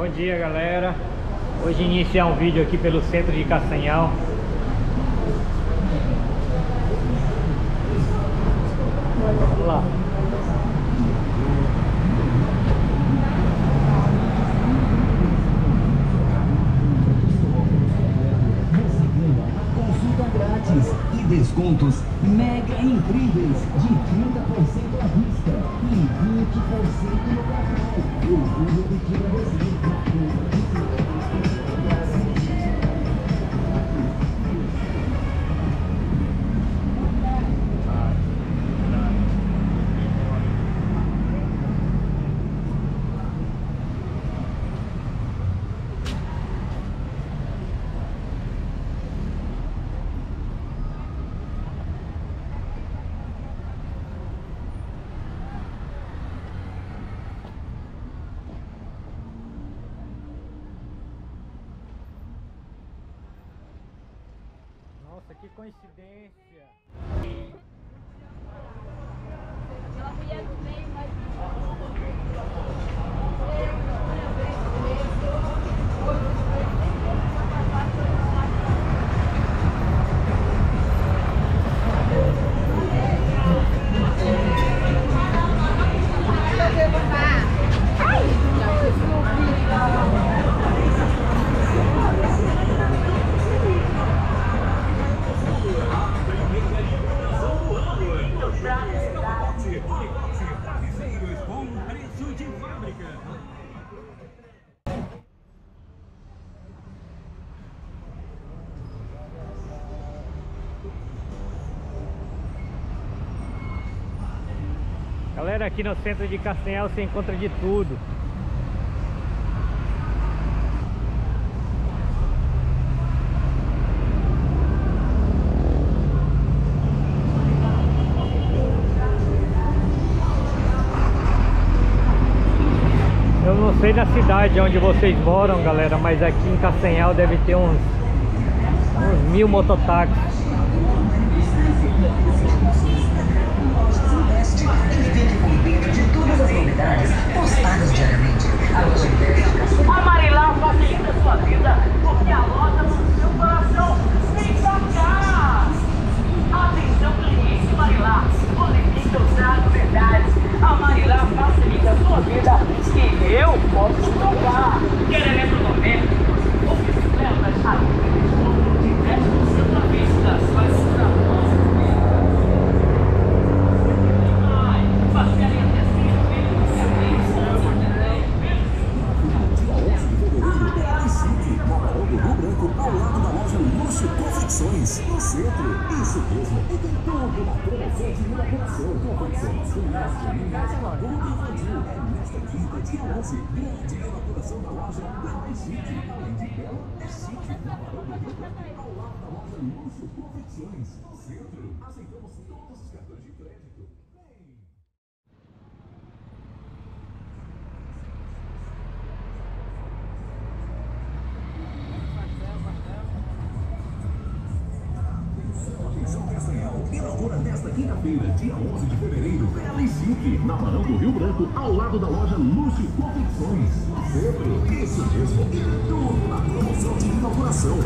Bom dia galera. Hoje iniciar um vídeo aqui pelo centro de Castanhal. Vamos lá descontos mega incríveis de 30% à vista e 20% no cartão. Orgulho Biquíni Brasil. Nossa, que coincidência. Com Galera, aqui no centro de Castanhal você encontra de tudo Eu não sei da cidade onde vocês moram, galera, mas aqui em Castanhal deve ter uns, uns mil mototáxis. Novidades postadas diariamente. A Marilá Aceitamos todos os cartões de crédito. Quinta-feira, dia 11 de fevereiro, Bela e Chique, na Barão do Rio Branco, ao lado da loja Luxo Confecções. Centro, isso mesmo, tudo na promoção de inauguração.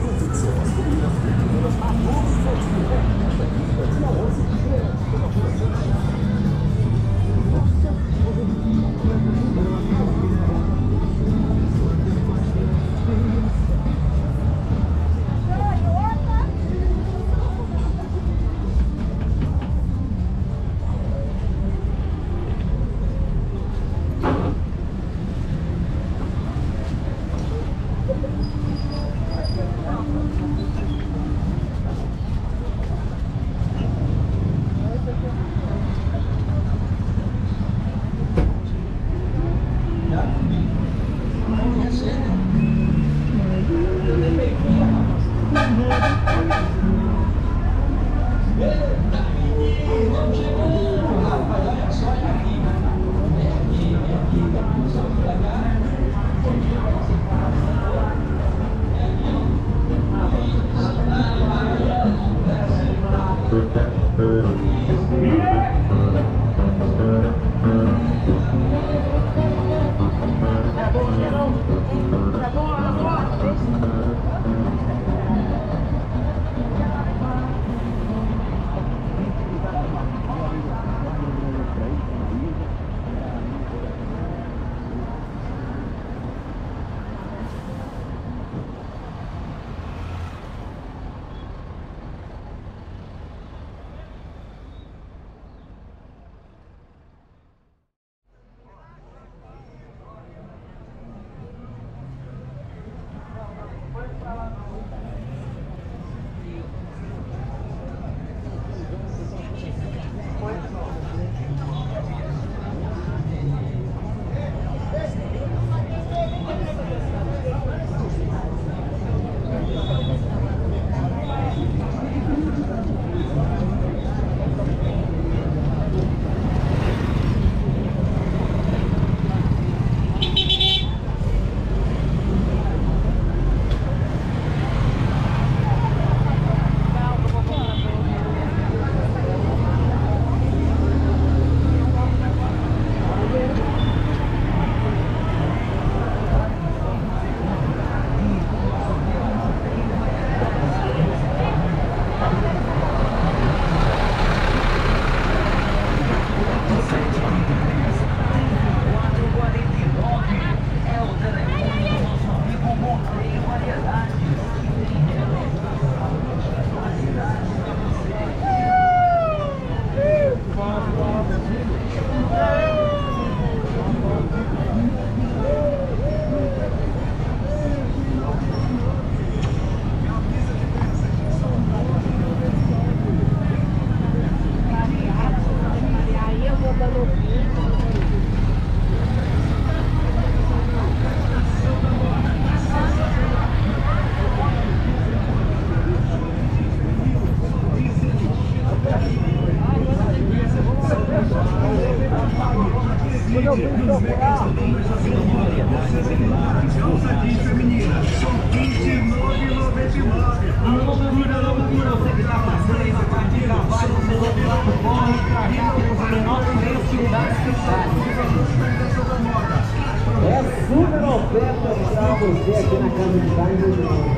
Você aqui na Casa de.